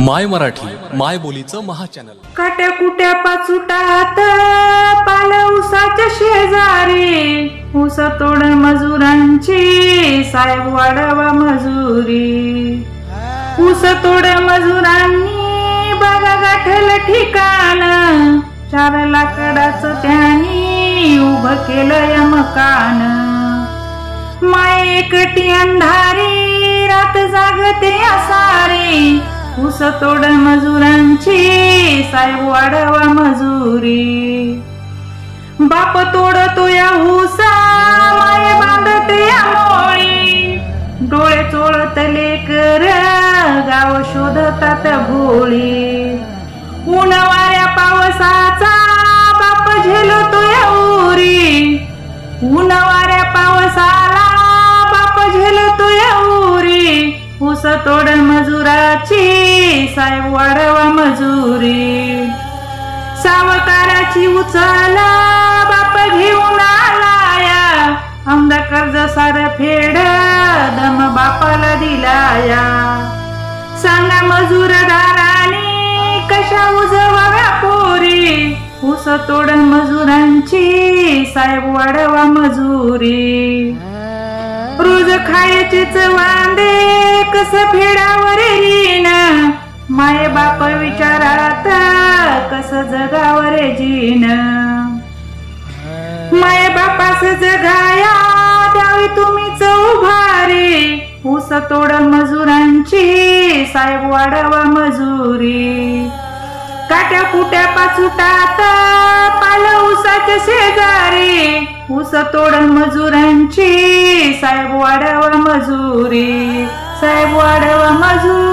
माय मराठी माय बोलीचं महाचॅनल. काट्या कुट्या पाचुटात पाल उसाच्या शेजारी ऊस तोड मजुरांची साहेब वाढवा मजुरी. ऊस तोड मजुरांनी बघा गाठल ठिकाण चार लाकडाचं त्यांनी उभं केलं या मकान माय एकटी अंधारी रात जागते असारी ऊस तोड मजुरांची साहेब वाढवा मजुरी. बाप तोडतो या ऊसा माय बांधते या मोळी. डोळे चोळत लेकर गाव शोधतात भोळी. तोड मजुराची साहेब वाढवा मजुरी. सावकाराची उचला बाप घेऊन आलाया. आमदा कर्ज सार फेड दम बापाला दिलाया. सांगा मजूरदाराने कशा उजवाव्या पोरी? ऊस तोड मजुरांची साहेब वाढवा मजुरी. रोज खायचेच वांदे कस फेडावर येईन माय बाप विचारात कस जगावर जीन? माय बापास जगाया द्यावी तुम्हीच उभारी ऊस तोड मजुरांची साहेब वाढवा मजुरी. काट्या कुट्या पाचुटा ऊस तोड मजुरांची साहेब वाढवा मजुरी साहेब वाढवा मजुरी.